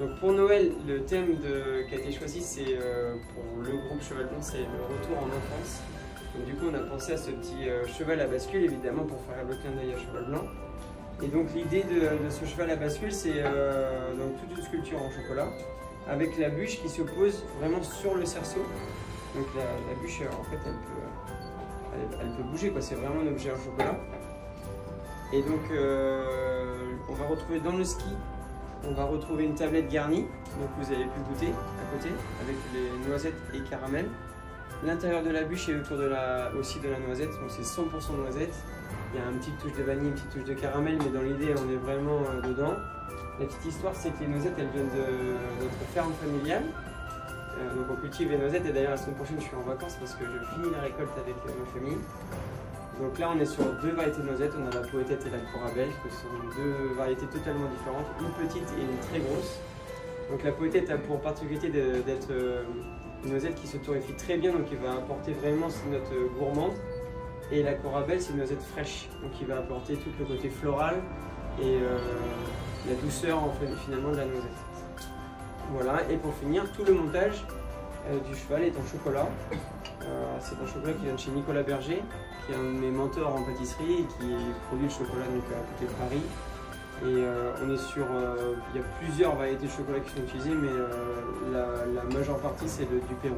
Donc pour Noël, le thème qui a été choisi, c'est euh, pour le groupe Cheval Blanc, c'est le retour en enfance. Donc du coup, on a pensé à ce petit euh, cheval à bascule, évidemment, pour faire le clin d'œil à Cheval Blanc. Et donc l'idée de, ce cheval à bascule, c'est euh, toute une sculpture en chocolat, avec la bûche qui se pose vraiment sur le cerceau. Donc la, bûche, en fait, elle peut, elle, peut bouger. C'est vraiment un objet en chocolat. Et donc, on va retrouver dans le ski, on va retrouver une tablette garnie, donc vous avez pu goûter à côté, avec les noisettes et caramel. L'intérieur de la bûche est autour de la, aussi de la noisette, donc c'est 100% noisette. Il y a une petite touche de vanille, une petite touche de caramel, mais dans l'idée, on est vraiment euh, dedans. La petite histoire, c'est que les noisettes, elles viennent de notre ferme familiale. Euh, donc on cultive les noisettes, et d'ailleurs la semaine prochaine, je suis en vacances parce que je finis la récolte avec euh, ma famille. Donc là, on est sur deux variétés de noisettes. On a la poétette et la corabelle, qui sont deux variétés totalement différentes, une petite et une très grosse. Donc la poétette a pour particularité d'être euh, une noisette qui se torréfie très bien, donc qui va apporter vraiment cette note euh, gourmande. Et la corabelle, c'est une noisette fraîche, donc qui va apporter tout le côté floral et euh, la douceur en fait, finalement de la noisette. Voilà, et pour finir, tout le montage du cheval est en chocolat. C'est un chocolat qui vient de chez Nicolas Berger, qui est un de mes mentors en pâtisserie et qui produit le chocolat donc, à côté de Paris. Et euh, on est sur. euh, Il y a plusieurs variétés de chocolat qui sont utilisées, mais euh, la, la majeure partie c'est du Pérou.